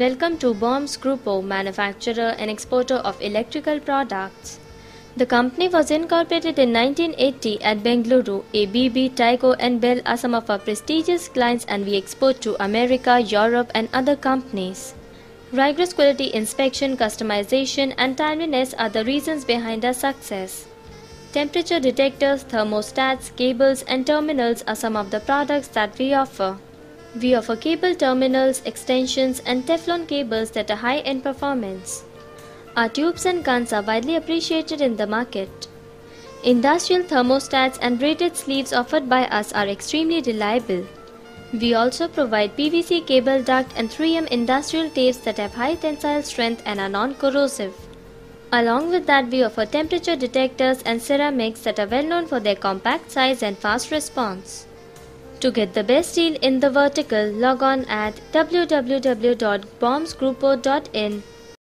Welcome to Bombsgrooppo, manufacturer and exporter of electrical products. The company was incorporated in 1980 at Bengaluru. ABB, Tyco and BEL are some of our prestigious clients and we export to America, Europe and other companies. Rigorous quality inspection, customization and timeliness are the reasons behind our success. Temperature detectors, thermostats, cables and terminals are some of the products that we offer. We offer cable terminals, extensions and Teflon cables that are high in performance. Our tubes and guns are widely appreciated in the market. Industrial thermostats and braided sleeves offered by us are extremely reliable. We also provide PVC cable duct and 3M industrial tapes that have high tensile strength and are non-corrosive. Along with that, we offer temperature detectors and ceramics that are well known for their compact size and fast response. To get the best deal in the vertical, log on at www.bombsgrooppo.in